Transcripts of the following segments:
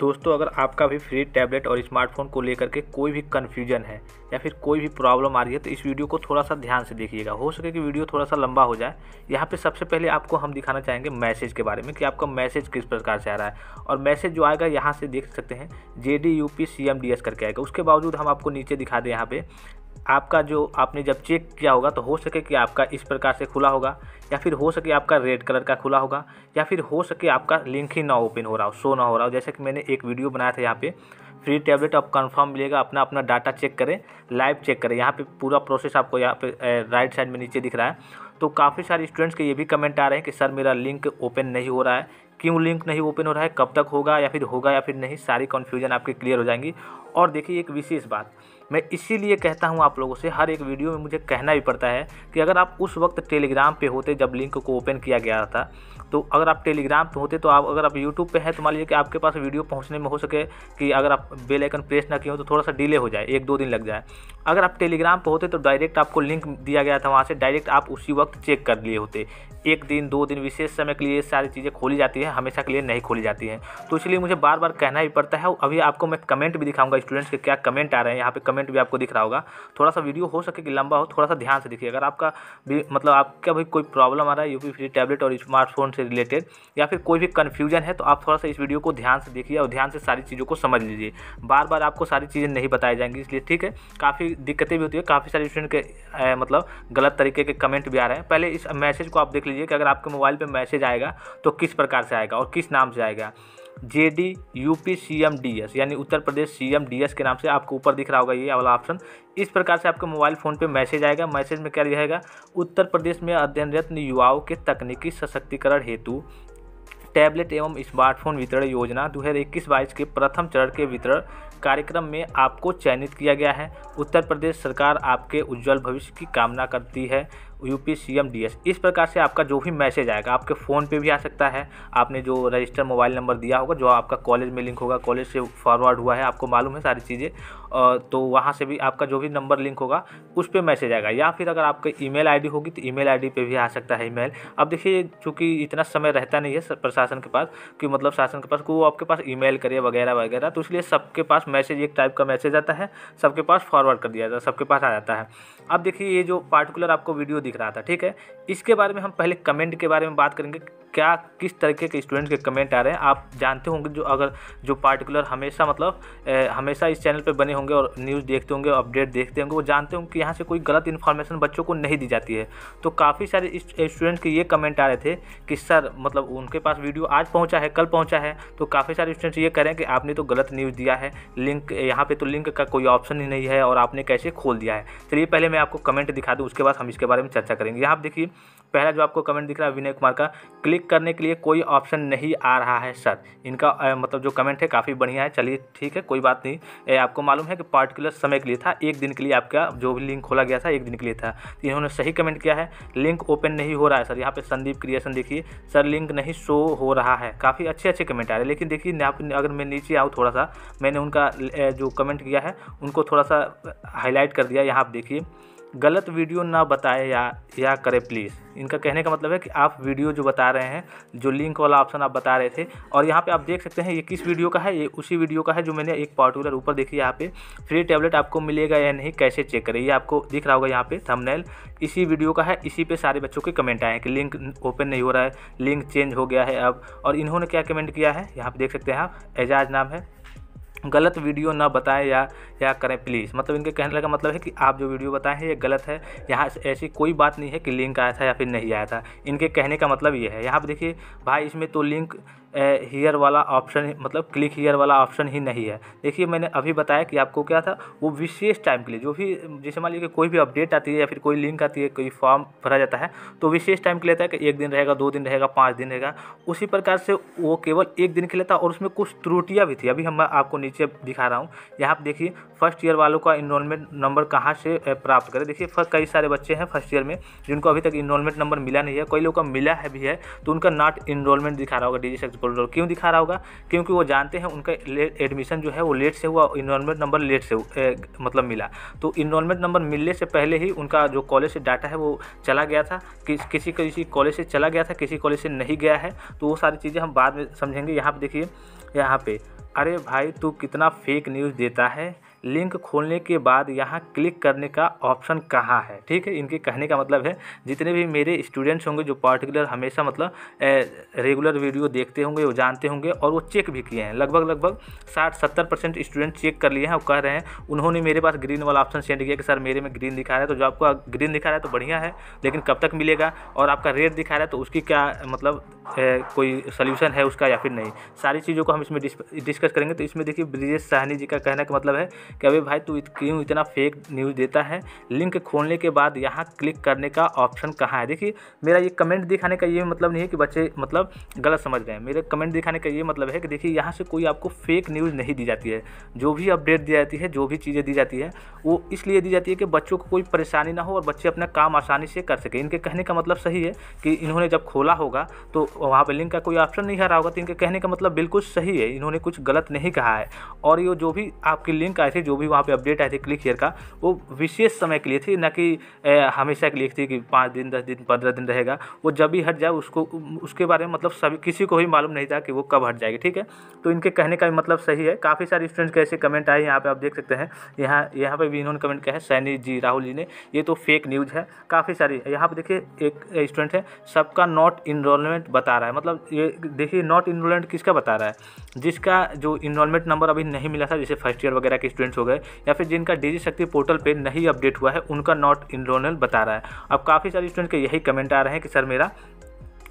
दोस्तों, अगर आपका भी फ्री टैबलेट और स्मार्टफ़ोन को लेकर के कोई भी कन्फ्यूज़न है या फिर कोई भी प्रॉब्लम आ रही है तो इस वीडियो को थोड़ा सा ध्यान से देखिएगा। हो सके कि वीडियो थोड़ा सा लंबा हो जाए। यहाँ पे सबसे पहले आपको हम दिखाना चाहेंगे मैसेज के बारे में कि आपका मैसेज किस प्रकार से आ रहा है। और मैसेज जो आएगा, यहाँ से देख सकते हैं J D U P C M D S करके आएगा। उसके बावजूद हम आपको नीचे दिखा दें यहाँ पे आपका जो आपने जब चेक किया होगा तो हो सके कि आपका इस प्रकार से खुला होगा, या फिर हो सके आपका रेड कलर का खुला होगा, या फिर हो सके आपका लिंक ही ना ओपन हो रहा हो शो ना हो रहा हो। जैसे कि मैंने एक वीडियो बनाया था यहाँ पे फ्री टैबलेट आप कंफर्म मिलेगा, अपना अपना डाटा चेक करें लाइव चेक करें। यहाँ पे पूरा प्रोसेस आपको यहाँ पे राइट साइड में नीचे दिख रहा है। तो काफ़ी सारे स्टूडेंट्स के ये भी कमेंट आ रहे हैं कि, सर, मेरा लिंक ओपन नहीं हो रहा है। क्यों लिंक नहीं ओपन हो रहा है? कब तक होगा या फिर होगा या फिर नहीं? सारी कन्फ्यूज़न आपकी क्लियर हो जाएँगी। और देखिए, एक विशेष बात मैं इसीलिए कहता हूँ आप लोगों से, हर एक वीडियो में मुझे कहना भी पड़ता है कि अगर आप उस वक्त टेलीग्राम पे होते जब लिंक को ओपन किया गया था तो अगर आप टेलीग्राम पे होते तो आप, अगर आप यूट्यूब पे हैं तो मान लीजिए कि आपके पास वीडियो पहुँचने में हो सके कि अगर आप बेल आइकन प्रेस ना किए हो तो थोड़ा सा डिले हो जाए, एक दो दिन लग जाए। अगर आप टेलीग्राम पे होते तो डायरेक्ट आपको लिंक दिया गया था वहाँ से डायरेक्ट आप उसी वक्त चेक कर लिए होते। एक दिन, दो दिन विशेष समय के लिए सारी चीज़ें खोली जाती हैं, हमेशा के लिए नहीं खोली जाती हैं। तो इसलिए मुझे बार बार कहना ही पड़ता है अभी आपको मैं कमेंट भी दिखाऊँगा स्टूडेंट्स के क्या कमेंट आ रहे हैं, यहाँ पे कमेंट भी आपको दिख रहा होगा। थोड़ा सा वीडियो हो सके कि लंबा हो थोड़ा सा ध्यान से देखिए। अगर आपका भी मतलब आपका भी कोई प्रॉब्लम आ रहा है, यूपी फ्री टैबलेट और स्मार्टफ़ोन से रिलेटेड या फिर कोई भी कन्फ्यूज़न है तो आप थोड़ा सा इस वीडियो को ध्यान से देखिए और ध्यान से सारी चीज़ों को समझ लीजिए। बार बार आपको सारी चीज़ें नहीं बताई जाएँगी, इसलिए ठीक है, काफ़ी दिक्कतें भी होती है, काफ़ी सारे स्टूडेंट के मतलब गलत तरीके के कमेंट भी आ रहे हैं। पहले इस मैसेज को आप देख लीजिए कि अगर आपके मोबाइल पर मैसेज आएगा तो किस प्रकार से आएगा और किस नाम से आएगा। J D U P C M D S यानी Uttar Pradesh C M D S के नाम से आपको ऊपर दिख रहा होगा ये वाला ऑप्शन इस प्रकार से आपके मोबाइल फ़ोन पे मैसेज आएगा। मैसेज में क्या रहेगा? उत्तर प्रदेश में अध्ययनरत युवाओं के तकनीकी सशक्तिकरण हेतु टैबलेट एवं स्मार्टफ़ोन वितरण योजना दो हज़ार इक्कीस बाईस के प्रथम चरण के वितरण कार्यक्रम में आपको चयनित किया गया है। उत्तर प्रदेश सरकार आपके उज्जवल भविष्य की कामना करती है। U P C M D S इस प्रकार से आपका जो भी मैसेज आएगा, आपके फ़ोन पे भी आ सकता है। आपने जो रजिस्टर मोबाइल नंबर दिया होगा, जो आपका कॉलेज में लिंक होगा, कॉलेज से फॉरवर्ड हुआ है, आपको मालूम है सारी चीज़ें तो वहाँ से भी आपका जो भी नंबर लिंक होगा, उस पर मैसेज आएगा। या फिर अगर आपका ईमेल आईडी होगी तो ईमेल आईडी पे भी आ सकता है ईमेल। अब देखिए, चूँकि इतना समय रहता नहीं है प्रशासन के पास, कि मतलब शासन के पास, को आपके पास ईमेल करे वगैरह वगैरह तो इसलिए सबके पास मैसेज, एक टाइप का मैसेज आता है, सबके पास फॉरवर्ड कर दिया जाता है, सबके पास आ जाता है। अब देखिए, ये जो पार्टिकुलर आपको वीडियो दिख रहा था, ठीक है? इसके बारे में हम पहले कमेंट के बारे में बात करेंगे क्या किस तरीके के स्टूडेंट के कमेंट आ रहे हैं आप जानते होंगे जो अगर जो पार्टिकुलर हमेशा मतलब ए, हमेशा इस चैनल पे बने होंगे और न्यूज़ देखते होंगे अपडेट देखते होंगे वो जानते होंगे कि यहाँ से कोई गलत इन्फॉर्मेशन बच्चों को नहीं दी जाती है। तो काफ़ी सारे स्टूडेंट के ये कमेंट आ रहे थे कि सर मतलब उनके पास वीडियो आज पहुँचा है कल पहुँचा है। तो काफ़ी सारे स्टूडेंट्स ये कह रहे हैं कि आपने तो गलत न्यूज़ दिया है लिंक यहाँ पर तो लिंक का कोई ऑप्शन ही नहीं है और आपने कैसे खोल दिया है? चलिए पहले मैं आपको कमेंट दिखा दूँ उसके बाद हम इसके बारे में चर्चा करेंगे। यहाँ आप देखिए पहला जो आपको कमेंट दिख रहा है विनय कुमार का क्लिक करने के लिए कोई ऑप्शन नहीं आ रहा है सर इनका आ, मतलब जो कमेंट है काफ़ी बढ़िया है। चलिए ठीक है कोई बात नहीं। ए, आपको मालूम है कि पार्टिकुलर समय के लिए था। एक दिन के लिए आपका जो भी लिंक खोला गया था एक दिन के लिए था। तो इन्होंने सही कमेंट किया है। लिंक ओपन नहीं हो रहा है सर यहाँ पर संदीप क्रिएशन देखिए। सर लिंक नहीं शो हो रहा है। काफ़ी अच्छे अच्छे कमेंट आ रहे हैं। लेकिन देखिए अगर मैं नीचे आऊँ थोड़ा सा मैंने उनका जो कमेंट किया है उनको थोड़ा सा हाईलाइट कर दिया। यहाँ आप देखिए। गलत वीडियो ना बताए या या करें प्लीज़ इनका कहने का मतलब है कि आप वीडियो जो बता रहे हैं, जो लिंक वाला ऑप्शन आप बता रहे थे, और यहाँ पे आप देख सकते हैं ये किस वीडियो का है, ये उसी वीडियो का है जो मैंने एक पार्टिकुलर ऊपर देखी यहाँ पे। फ्री टैबलेट आपको मिलेगा या नहीं, कैसे चेक करें, ये आपको दिख रहा होगा यहाँ पे थंबनेल इसी वीडियो का है, इसी पे सारे बच्चों के कमेंट आए हैं कि लिंक ओपन नहीं हो रहा है लिंक चेंज हो गया है अब। और इन्होंने क्या कमेंट किया है, यहाँ पर देख सकते हैं आप, एजाज नाम है। गलत वीडियो ना बताएँ या या करें प्लीज़ मतलब इनके कहने का मतलब है कि आप जो वीडियो बताए हैं ये गलत है। यहाँ ऐसी कोई बात नहीं है कि लिंक आया था या फिर नहीं आया था। इनके कहने का मतलब ये है। यहाँ पर देखिए, भाई इसमें तो लिंक हीयर वाला ऑप्शन मतलब क्लिक हीयर वाला ऑप्शन ही नहीं है। देखिए, मैंने अभी बताया कि आपको क्या था, वो विशेष टाइम के लिए, जो भी, जैसे मान लीजिए कोई भी अपडेट आती है या फिर कोई लिंक आती है, कोई फॉर्म भरा जाता है तो विशेष टाइम के लिए है कि एक दिन रहेगा, दो दिन रहेगा, पाँच दिन रहेगा। उसी प्रकार से वो केवल एक दिन के लिए था और उसमें कुछ त्रुटियाँ भी थी। अभी हम आपको नीचे दिखा रहा हूँ। यहाँ पर देखिए फ़र्स्ट ईयर वालों का इनरोलमेंट नंबर कहाँ से प्राप्त करें। देखिए कई सारे बच्चे हैं फ़र्स्ट ईयर में, जिनको अभी तक इनरोलमेंट नंबर मिला नहीं है। कई लोगों का मिला है भी है तो उनका नॉट इनरोलमेंट दिखा रहा होगा डी जी पोर्टल क्यों दिखा रहा होगा? क्योंकि वो जानते हैं उनका एडमिशन जो है वो लेट से हुआ इनरोलमेंट नंबर लेट से ए, मतलब मिला। तो इनरोलमेंट नंबर मिलने से पहले ही उनका जो कॉलेज से डाटा है वो चला गया था। कि, किसी किसी कॉलेज से चला गया था किसी कॉलेज से नहीं गया है। तो वो सारी चीज़ें हम बाद में समझेंगे। यहाँ पर देखिए यहाँ पे अरे भाई तू कितना फेक न्यूज़ देता है। लिंक खोलने के बाद यहाँ क्लिक करने का ऑप्शन कहाँ है? ठीक है इनके कहने का मतलब है जितने भी मेरे स्टूडेंट्स होंगे जो पर्टिकुलर हमेशा मतलब रेगुलर वीडियो देखते होंगे वो जानते होंगे और वो चेक भी किए हैं। लगभग लगभग साठ सत्तर परसेंट स्टूडेंट चेक कर लिए हैं और कह रहे हैं उन्होंने मेरे पास ग्रीन वाला ऑप्शन सेंड किया कि सर मेरे में ग्रीन दिखा रहा है तो जो आपको ग्रीन दिखा रहा है तो बढ़िया है लेकिन कब तक मिलेगा? और आपका रेड दिखा रहा है तो उसकी क्या मतलब है, कोई सोल्यूशन है उसका या फिर नहीं? सारी चीज़ों को हम इसमें डिस्कस करेंगे तो इसमें देखिए ब्रिजेश साहनी जी का कहने का मतलब है कि अभी भाई तू क्यों इतना फेक न्यूज़ देता है? लिंक खोलने के बाद यहाँ क्लिक करने का ऑप्शन कहाँ है? देखिए, मेरा ये कमेंट दिखाने का ये मतलब नहीं है कि बच्चे मतलब गलत समझ रहे हैं। मेरे कमेंट दिखाने का ये मतलब है कि देखिए, यहाँ से कोई आपको फेक न्यूज़ नहीं दी जाती है। जो भी अपडेट दी जाती है, जो भी चीज़ें दी जाती है, वो इसलिए दी जाती है कि बच्चों को कोई परेशानी ना हो और बच्चे अपना काम आसानी से कर सके। इनके कहने का मतलब सही है कि इन्होंने जब खोला होगा तो वहाँ पर लिंक का कोई ऑप्शन नहीं रहा होगा। तो इनके कहने का मतलब बिल्कुल सही है। इन्होंने कुछ गलत नहीं कहा है। और ये जो भी आपकी लिंक थे जो भी वहाँ पे अपडेट आए थे क्लिक हेयर का, वो विशेष समय के लिए थी, न कि हमेशा के लिए थी कि पाँच दिन, दस दिन, पंद्रह दिन रहेगा। वो जब भी हट जाए, उसको, उसके बारे में मतलब सभी, किसी को भी मालूम नहीं था कि वो कब हट जाएगी, ठीक है? तो इनके कहने का मतलब सही है। काफ़ी सारे स्टूडेंट्स के ऐसे कमेंट आए, यहाँ पर आप देख सकते हैं। यहाँ यहाँ पे भी इन्होंने कमेंट किया है, सैनी जी, राहुल जी ने। ये तो फेक न्यूज़ है। काफ़ी सारी, यहाँ पर देखिए, एक स्टूडेंट है, सबका नॉट इनरोलमेंट बता रहा है। मतलब ये, देखिए नॉट इनरोलमेंट किसका बता रहा है? जिसका जो इनरोलमेंट नंबर अभी नहीं मिला था, जैसे फ़र्स्ट ईयर वगैरह के स्टूडेंट्स हो गए, या फिर जिनका डिजी शक्ति पोर्टल पे नहीं अपडेट हुआ है, उनका नॉट इनरोल बता रहा है। अब काफ़ी सारे स्टूडेंट के यही कमेंट आ रहे हैं कि, सर, मेरा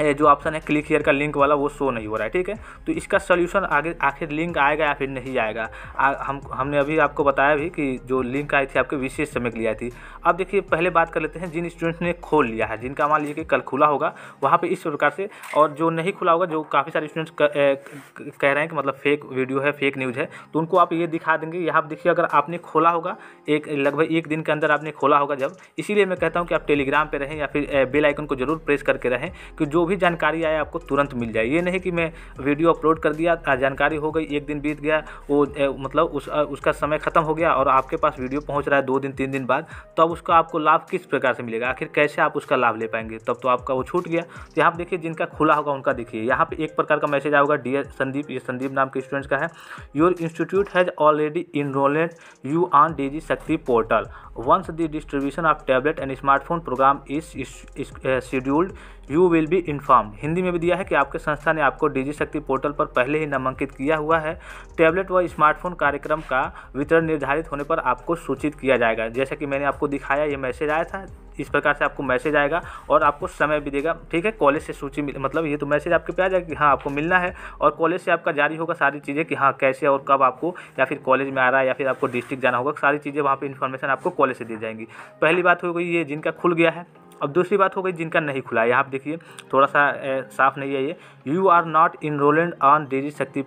जो ऑप्शन है क्लिक हियर का लिंक वाला वो शो नहीं हो रहा है ठीक है? तो इसका सोल्यूशन आगे आखिर लिंक आएगा या फिर नहीं आएगा? आ, हम हमने अभी आपको बताया भी कि जो लिंक आई थी आपके विशेष समय के लिए आई थी। अब देखिए पहले बात कर लेते हैं जिन स्टूडेंट्स ने खोल लिया है जिनका मान लीजिए कि कल खुला होगा वहाँ पर इस प्रकार से और जो नहीं खुला होगा जो काफ़ी सारे स्टूडेंट्स कह रहे हैं कि मतलब फेक वीडियो है फेक न्यूज़ है तो उनको आप ये दिखा देंगे। यहाँ पर देखिए अगर आपने खोला होगा एक लगभग एक दिन के अंदर आपने खोला होगा जब इसीलिए मैं कहता हूँ कि आप टेलीग्राम पर रहें या फिर बेल आइकन को ज़रूर प्रेस करके रहें कि जो भी जानकारी आए आपको तुरंत मिल जाए। ये नहीं कि मैं वीडियो अपलोड कर दिया जानकारी हो गई एक दिन बीत गया वो ए, मतलब उस उसका समय ख़त्म हो गया और आपके पास वीडियो पहुँच रहा है दो दिन तीन दिन बाद तो उसका आपको लाभ किस प्रकार से मिलेगा? आखिर कैसे आप उसका लाभ ले पाएँगे? तब तो आपका वो छूट गया। तो यहाँ देखिए जिनका खुला होगा उनका देखिए। यहाँ पर एक प्रकार का मैसेज आएगा डी संदीप ये संदीप नाम के स्टूडेंट्स का है your institute has already enrolled you on the Shakti portal once the distribution of tablet and smartphone program is scheduled you will be inform Hindi में भी दिया है कि आपके संस्था ने आपको डिजी शक्ति पोर्टल पर पहले ही नामांकित किया हुआ है। टैबलेट व स्मार्टफ़ोन कार्यक्रम का वितरण निर्धारित होने पर आपको सूचित किया जाएगा। जैसा कि मैंने आपको दिखाया, ये मैसेज आया था। इस प्रकार से आपको मैसेज आएगा और आपको समय भी देगा। ठीक है? कॉलेज से सूची मतलब ये तो मैसेज आपके पे आ जाएगा कि हाँ आपको मिलना है और कॉलेज से आपका जारी होगा सारी चीज़ें कि हाँ कैसे और कब आपको या फिर कॉलेज में आ रहा है या फिर आपको डिस्ट्रिक्ट जाना होगा। सारी चीज़ें वहाँ पर इन्फॉर्मेशन आपको कॉलेज से दी जाएँगी। पहली बात हो गई ये जिनका खुल गया है। अब दूसरी बात हो गई जिनका नहीं खुला है। यहाँ आप देखिए थोड़ा सा साफ़ नहीं है ये। You are not enrolled on Digi Shakti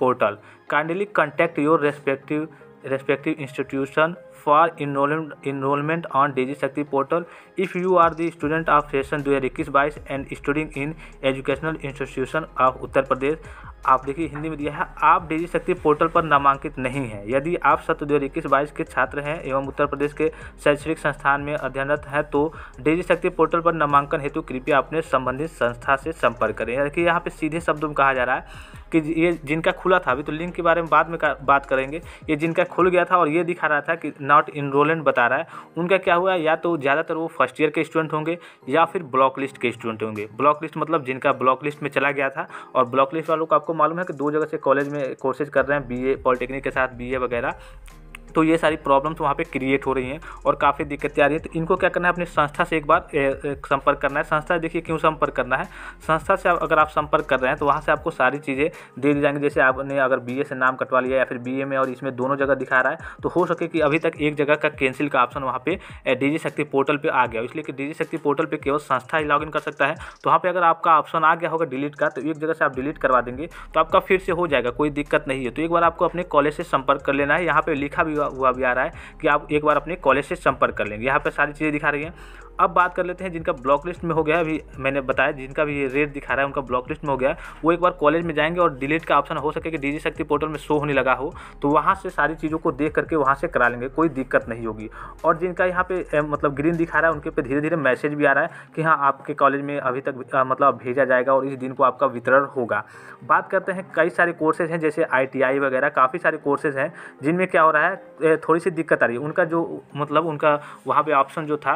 portal kindly contact your respective respective institution for enrollment enrollment on Digi Shakti portal if you are the student of session दो हज़ार इक्कीस बाईस and studying in educational institution of Uttar Pradesh आप देखिए, हिंदी में दिया है, आप डेजी शक्ति पोर्टल पर नामांकित नहीं हैं। यदि आप सत्र दो हज़ार इक्कीस बाईस के छात्र हैं एवं उत्तर प्रदेश के शैक्षणिक संस्थान में अध्ययनरत हैं तो डेजी शक्ति पोर्टल पर नामांकन हेतु कृपया अपने संबंधित संस्था से संपर्क करें। देखिए यहाँ पे सीधे शब्दों में कहा जा रहा है कि ये जिनका खुला था, अभी तो लिंक के बारे में बाद में बात करेंगे। ये जिनका खुल गया था और ये दिखा रहा था कि नॉट इनरोलेंट बता रहा है, उनका क्या हुआ? या तो ज़्यादातर वो फ़र्स्ट ईयर के स्टूडेंट होंगे, या फिर ब्लॉक लिस्ट के स्टूडेंट होंगे। ब्लॉक लिस्ट मतलब जिनका ब्लॉक लिस्ट में चला गया था, और ब्लॉक लिस्ट वालों को आपको मालूम है कि दो जगह से कॉलेज में कोर्सेज कर रहे हैं बीए पॉलिटेक्निक के साथ बीए वगैरह। तो ये सारी प्रॉब्लम्स वहाँ पे क्रिएट हो रही हैं और काफ़ी दिक्कतें आ रही है। तो इनको क्या करना है? अपनी संस्था से एक बार संपर्क करना है। संस्था देखिए क्यों संपर्क करना है? संस्था से अगर आप संपर्क कर रहे हैं तो वहाँ से आपको सारी चीज़ें दे दी जाएँगी। जैसे आपने अगर बीए से नाम कटवा लिया या फिर बी में और इसमें दोनों जगह दिखा रहा है तो हो सके कि अभी तक एक जगह का कैंसिल का ऑप्शन वहाँ पे डी शक्ति पोर्टल पर आ गया इसलिए कि डी शक्ति पोर्टल पर केवल संस्था ही लॉग कर सकता है। तो वहाँ पर अगर आपका ऑप्शन आ गया होगा डिलीट का तो एक जगह से आप डिलीट करवा देंगे तो आपका फिर से हो जाएगा, कोई दिक्कत नहीं है। तो एक बार आपको अपने कॉलेज से संपर्क कर लेना है। यहाँ पर लिखा भी हुआ भी आ रहा है कि आप एक बार अपने कॉलेज से संपर्क कर लेंगे। यहाँ पर सारी चीज़ें दिखा रही हैं। अब बात कर लेते हैं जिनका ब्लॉक लिस्ट में हो गया अभी मैंने बताया, जिनका भी रेट दिखा रहा है उनका ब्लॉक लिस्ट में हो गया वो एक बार कॉलेज में जाएँगे और डिलीट का ऑप्शन हो सके कि डी शक्ति पोर्टल में शो होने लगा हो तो वहाँ से सारी चीज़ों को देख करके वहाँ से करा लेंगे, कोई दिक्कत नहीं होगी। और जिनका यहाँ पे मतलब ग्रीन दिखा रहा है, उनके पे धीरे धीरे मैसेज भी आ रहा है कि हाँ आपके कॉलेज में अभी तक मतलब भेजा जाएगा और इस दिन को आपका वितरण होगा। बात करते हैं, कई सारे कोर्सेज हैं, जैसे आईटीआई वगैरह, काफ़ी सारे कोर्सेज हैं, जिनमें क्या हो रहा है थोड़ी सी दिक्कत आ रही है। उनका जो मतलब उनका वहाँ पर ऑप्शन जो था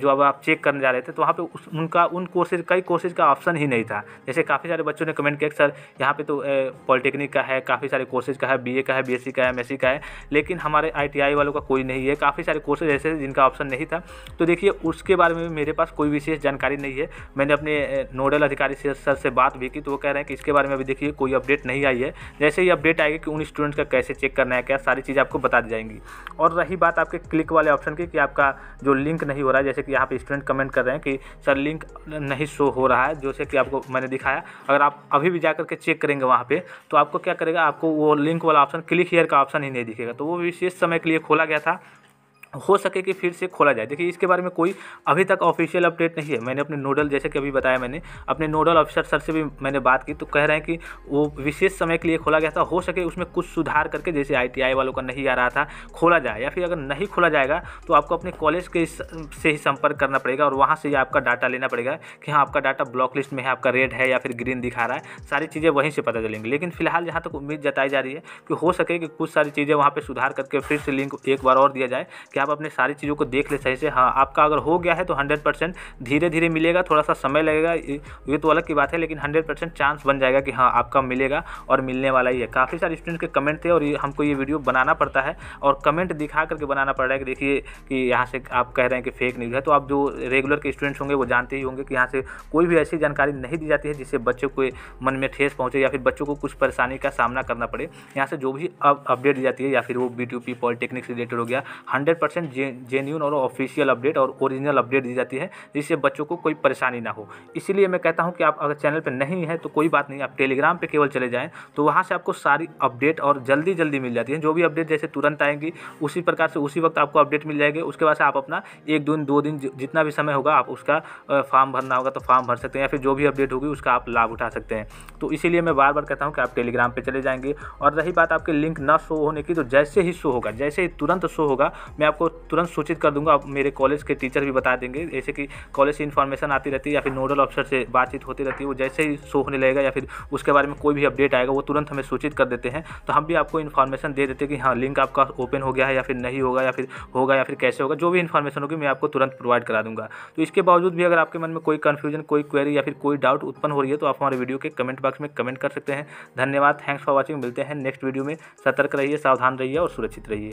जो अब आप चेक करने जा रहे थे तो वहाँ पे उस, उनका, उन कोर्सेज कई कोर्सेज का ऑप्शन ही नहीं था। जैसे काफ़ी सारे बच्चों ने कमेंट किया सर, यहाँ पे तो पॉलिटेक्निक का है, काफ़ी सारे कोर्सेज का है बीए का है बीएससी का है एमएससी का है, लेकिन हमारे आईटीआई वालों का कोई नहीं है। काफ़ी सारे कोर्सेज ऐसे जिनका ऑप्शन नहीं था। तो देखिए, उसके बारे में मेरे पास कोई विशेष जानकारी नहीं है। मैंने अपने नोडल अधिकारी से, सर से बात भी की तो वो कह रहे हैं कि इसके बारे में अभी देखिए, कोई अपडेट नहीं आई है। जैसे ही अपडेट आएगी कि उन स्टूडेंट्स का कैसे चेक करना है, क्या सारी चीज़ें आपको बता दी जाएँगी। और रही बात आपके क्लिक वाले ऑप्शन की, कि आपका जो लिंक नहीं हो रहा है जैसे कि यहाँ पे स्टूडेंट कमेंट कर रहे हैं कि, सर लिंक नहीं शो हो रहा है जैसे कि आपको मैंने दिखाया। अगर आप अभी भी जा करके चेक करेंगे वहाँ पे तो आपको क्या करेगा, आपको वो लिंक वाला ऑप्शन क्लिक हेयर का ऑप्शन ही नहीं दिखेगा। तो वो विशेष समय के लिए खोला गया था। हो सके कि फिर से खोला जाए। देखिए, इसके बारे में कोई अभी तक ऑफिशियल अपडेट नहीं है। मैंने अपने नोडल, जैसे कि अभी बताया मैंने, अपने नोडल ऑफिसर सर से भी मैंने बात की तो कह रहे हैं कि वो विशेष समय के लिए खोला गया था। हो सके उसमें कुछ सुधार करके, जैसे आईटीआई वालों का नहीं आ रहा था, खोला जाए, या फिर अगर नहीं खोला जाएगा तो आपको अपने कॉलेज के से ही संपर्क करना पड़ेगा और वहाँ से ही आपका डाटा लेना पड़ेगा कि हाँ आपका डाटा ब्लॉक लिस्ट में है, आपका रेड है या फिर ग्रीन दिखा रहा है। सारी चीज़ें वहीं से पता चलेंगी। लेकिन फ़िलहाल जहाँ तक उम्मीद जताई जा रही है कि हो सके कि कुछ सारी चीज़ें वहाँ पर सुधार करके फिर से लिंक एक बार और दिया जाए कि आप अपने सारी चीज़ों को देख ले सही से। हाँ आपका अगर हो गया है तो हंड्रेड परसेंट धीरे धीरे मिलेगा थोड़ा सा समय लगेगा। ये तो अलग की बात है, लेकिन हंड्रेड परसेंट चांस बन जाएगा कि हाँ आपका मिलेगा और मिलने वाला ही है। काफ़ी सारे स्टूडेंट के कमेंट थे और हमको ये वीडियो बनाना पड़ता है और कमेंट दिखा करके बनाना पड़ रहा है कि देखिए कि यहाँ से आप कह रहे हैं कि फेक न्यूज़ है। तो आप जो रेगुलर के स्टूडेंट्स होंगे, वो जानते ही होंगे कि यहाँ से कोई भी ऐसी जानकारी नहीं दी जाती है जिससे बच्चों को मन में ठेस पहुँचे या फिर बच्चों को कुछ परेशानी का सामना करना पड़े। यहाँ से जो भी अपडेट दी जाती है या फिर वो बी टी पॉलिटेक्निक से रिलेटेड हो गया, हंड्रेड परसेंट जेन्यून और ऑफिशियल अपडेट और ओरिजिनल अपडेट दी जाती है, जिससे बच्चों को कोई परेशानी ना हो। इसीलिए मैं कहता हूँ कि आप अगर चैनल पर नहीं है तो कोई बात नहीं, आप टेलीग्राम पर केवल चले जाएँ तो वहाँ से आपको सारी अपडेट और जल्दी जल्दी मिल जाती है। जो भी अपडेट जैसे तुरंत आएँगी, उसी प्रकार से उसी वक्त आपको अपडेट मिल जाएगी। उसके बाद आप अपना एक दिन, दो दिन जितना भी समय होगा, आप उसका फॉर्म भरना होगा तो फॉर्म भर सकते हैं, या फिर जो भी अपडेट होगी, उसका आप लाभ उठा सकते हैं। तो इसीलिए मैं बार बार कहता हूँ कि आप टेलीग्राम पर चले जाएँगे। और रही बात आपके लिंक ना शो होने की तो जैसे ही शो होगा, जैसे ही तुरंत शो होगा, मैं आपको तुरंत सूचित कर दूँगा। आप मेरे कॉलेज के टीचर भी बता देंगे। जैसे कि कॉलेज से इन्फॉर्मेशन आती रहती है या फिर नोडल ऑफिसर से बातचीत होती रहती है, वो जैसे ही शो होने लगेगा या फिर उसके बारे में कोई भी अपडेट आएगा, वो तुरंत हमें सूचित कर देते हैं। तो हम भी आपको इन्फॉर्मेशन दे देते हैं कि हाँ लिंक आपका ओपन हो गया है या फिर नहीं होगा या फिर होगा या फिर कैसे होगा। जो भी इन्फॉर्मेशन होगी, मैं आपको तुरंत प्रोवाइड करा दूँगा। तो इसके बावजूद भी अगर आपके मन में कोई कन्फ्यूज़न कोई क्वेरी या फिर कोई डाउट उत्पन्न हो रही है तो आप हमारे वीडियो के कमेंट बॉक्स में कमेंट कर सकते हैं। धन्यवाद थैंक्स फॉर वॉचिंग मिलते हैं नेक्स्ट वीडियो में। सतर्क रहिए, सावधान रहिए और सुरक्षित रहिए।